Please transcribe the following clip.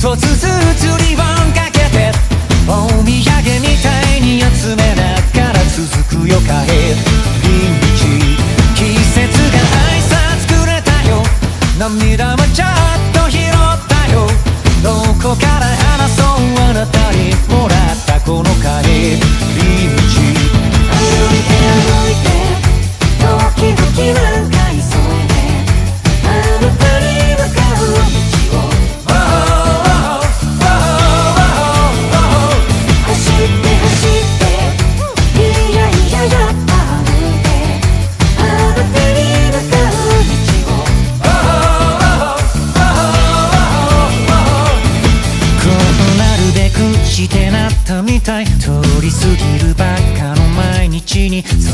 一つずつリボンかけてお土産みたいに集めながら続くよ帰り道季節が挨拶くれたよ。涙もちょっしてなったみたい。通り過ぎるばっかの毎日にそ